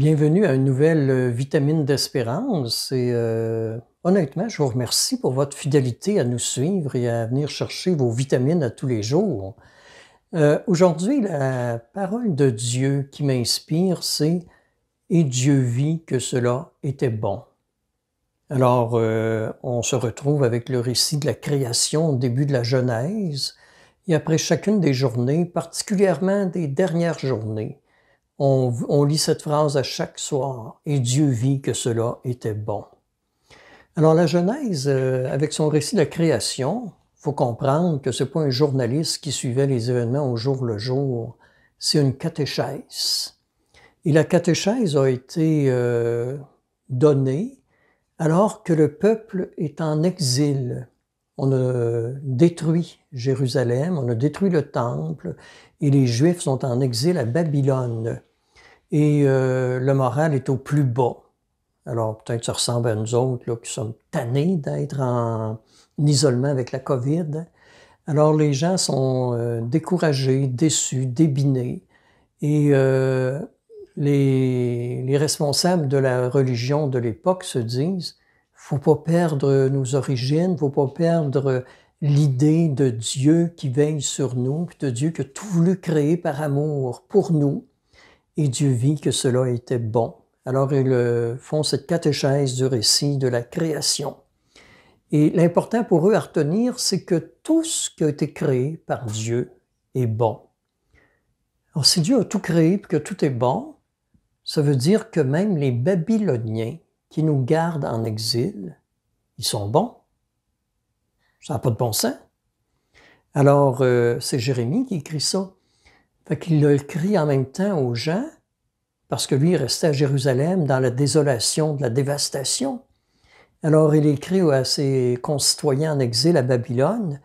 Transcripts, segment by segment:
Bienvenue à une nouvelle euh, vitamine d'espérance. Et euh, honnêtement, je vous remercie pour votre fidélité à nous suivre et à venir chercher vos vitamines à tous les jours. Euh, Aujourd'hui, la parole de Dieu qui m'inspire, c'est Et Dieu vit que cela était bon. Alors, on se retrouve avec le récit de la création au début de la Genèse, et après chacune des journées, particulièrement des dernières journées, on, lit cette phrase à chaque soir, et Dieu vit que cela était bon. Alors la Genèse, euh, avec son récit de la création, faut comprendre que ce n'est pas un journaliste qui suivait les événements au jour le jour, c'est une catéchèse. Et la catéchèse a été euh, donnée alors que le peuple est en exil. On a détruit Jérusalem, on a détruit le temple, et les Juifs sont en exil à Babylone et euh, le moral est au plus bas. Alors peut-être ça ressemble à nous autres là, qui sommes tannés d'être en, isolement avec la COVID. Alors les gens sont euh, découragés, déçus, débinés. Et euh, les, les, responsables de la religion de l'époque se disent faut pas perdre nos origines, faut pas perdre l'idée de Dieu qui veille sur nous, de Dieu qui a tout voulu créer par amour pour nous et Dieu vit que cela était bon. Alors ils euh, font cette catéchèse du récit de la création. Et l'important pour eux à retenir, c'est que tout ce qui a été créé par Dieu est bon. Alors si Dieu a tout créé et que tout est bon, ça veut dire que même les Babyloniens qui nous gardent en exil, ils sont bons. Ça n'a pas de bon sens. Alors, euh, c'est Jérémie qui écrit ça. Fait qu'il le crie en même temps aux gens, parce que lui, il restait à Jérusalem dans la désolation, de la dévastation. Alors il écrit à ses concitoyens en exil à Babylone,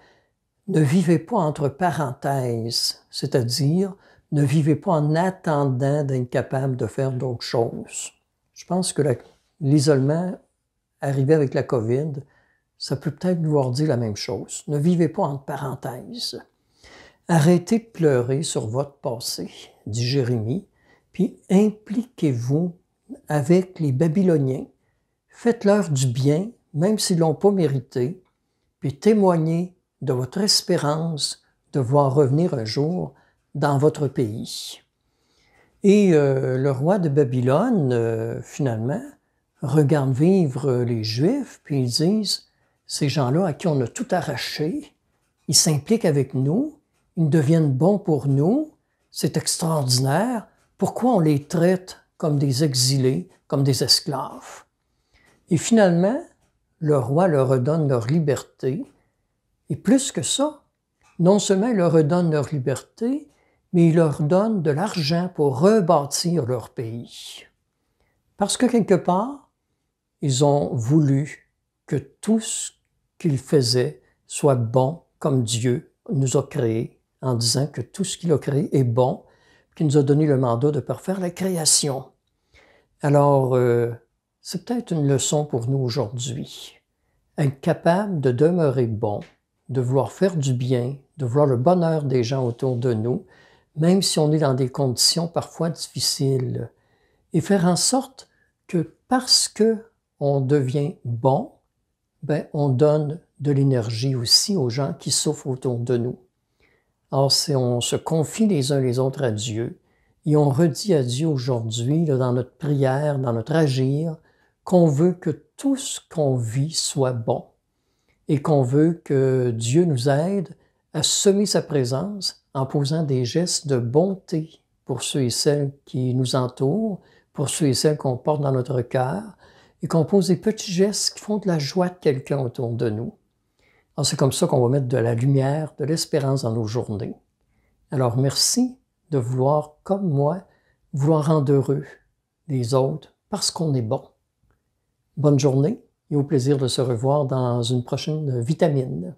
ne vivez pas entre parenthèses, c'est-à-dire ne vivez pas en attendant d'être capable de faire d'autres choses. Je pense que l'isolement arrivé avec la COVID, ça peut peut-être vouloir dire la même chose. Ne vivez pas entre parenthèses. Arrêtez de pleurer sur votre passé, dit Jérémie, puis impliquez-vous avec les Babyloniens. Faites-leur du bien, même s'ils ne l'ont pas mérité, puis témoignez de votre espérance de voir revenir un jour dans votre pays. Et euh, le roi de Babylone, euh, finalement, regarde vivre les Juifs, puis ils disent, ces gens-là à qui on a tout arraché, ils s'impliquent avec nous, ils deviennent bons pour nous, c'est extraordinaire, pourquoi on les traite comme des exilés, comme des esclaves? Et finalement, le roi leur redonne leur liberté, et plus que ça, non seulement il leur redonne leur liberté, mais il leur donne de l'argent pour rebâtir leur pays. Parce que quelque part, ils ont voulu que tout ce qu'ils faisaient soit bon comme Dieu nous a créés en disant que tout ce qu'il a créé est bon, qu'il nous a donné le mandat de parfaire la création. Alors, euh, c'est peut-être une leçon pour nous aujourd'hui. Être capable de demeurer bon, de vouloir faire du bien, de voir le bonheur des gens autour de nous, même si on est dans des conditions parfois difficiles, et faire en sorte que parce que on devient bon, ben, on donne de l'énergie aussi aux gens qui souffrent autour de nous. Or, si on se confie les uns les autres à Dieu, et on redit à Dieu aujourd'hui, dans notre prière, dans notre agir, qu'on veut que tout ce qu'on vit soit bon et qu'on veut que Dieu nous aide à semer sa présence en posant des gestes de bonté pour ceux et celles qui nous entourent, pour ceux et celles qu'on porte dans notre cœur, et qu'on pose des petits gestes qui font de la joie de quelqu'un autour de nous. Alors, c'est comme ça qu'on va mettre de la lumière, de l'espérance dans nos journées. Alors, merci de vouloir, comme moi, vouloir rendre heureux les autres parce qu'on est bon. Bonne journée et au plaisir de se revoir dans une prochaine vitamine.